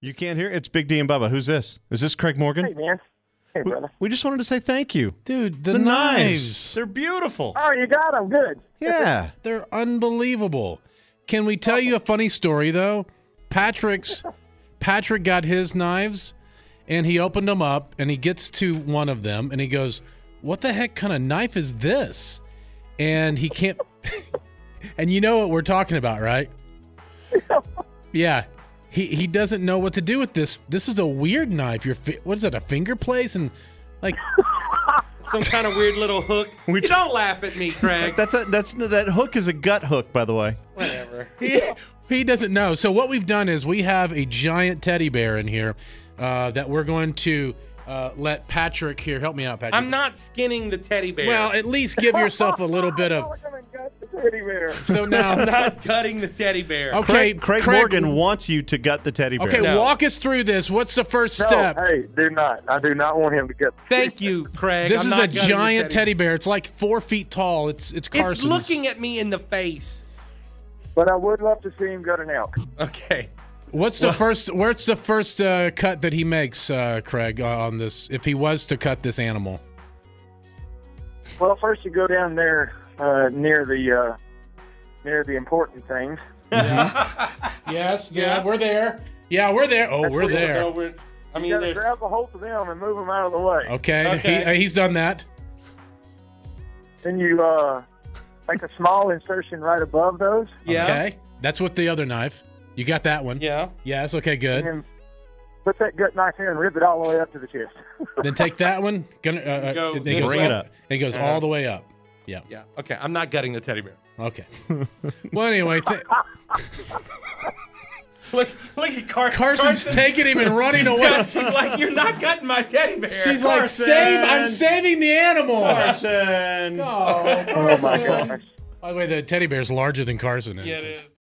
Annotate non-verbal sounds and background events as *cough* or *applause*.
You can't hear? It's Big D and Bubba. Who's this? Is this Craig Morgan? Hey, man. Hey, We- brother. We just wanted to say thank you. Dude, the, The knives. knives. They're beautiful. Oh, you got them. Good. Yeah. They're unbelievable. Can we tell you a funny story though? Patrick's *laughs* Patrick got his knives and he opened them up and he gets to one of them and he goes, "What the heck kind of knife is this?" And he can't *laughs* And you know what we're talking about, right? *laughs* Yeah. He he doesn't know what to do with this. This is a weird knife. Your fi- what is it? A finger place and like *laughs* Some kind of weird little hook. *laughs* We you don't laugh at me, Craig. That's a that's that hook is a gut hook, by the way. Whatever. *laughs* he, he doesn't know. So what we've done is we have a giant teddy bear in here uh, that we're going to uh, let Patrick here help me out, Patrick. I'm not skinning the teddy bear. Well, at least give yourself a little bit of. Teddy bear. *laughs* So I'm now, not cutting the teddy bear. okay, Craig, Craig, Morgan wants you to gut the teddy bear. Okay, No. walk us through this. What's the first No, step? hey, do not. I do not want him to get. Thank you, Craig. This I'm is not a giant teddy bear. It's like four feet tall. It's it's Carson's. It's looking at me in the face. But I would love to see him gut an elk. Okay. What's the first? Where's the first uh, cut that he makes, uh, Craig, uh, on this? If he was to cut this animal, Well, first you go down there uh, near the uh, near the important things. yes, yeah, we're there. Yeah, we're there. Oh, we're No, there. we're- I You mean, got to grab a hold of them and move them out of the way. Okay, Okay. He, uh, he's done that. Then you uh, make a small insertion right above those, Yeah. Okay, that's with the other knife. You got that one. Yeah. Yes. Okay. and Good. then put that gut knife here and rip it all the way up to the chest. then take that one. Gonna uh, uh, Go it this goes Bring it up. It goes Uh-huh. all the way up. Yeah. Yeah. Okay. I'm not gutting the teddy bear. Okay. *laughs* well, anyway, th- *laughs* Look, look at Carson. Carson's Carson- taking him and running She's away. got- she's like, you're not gutting my teddy bear. She's like, save! I'm saving the animal. Carson. Oh, Oh my Carson. gosh. By the way, the teddy bear is larger than Carson is. yeah, it is.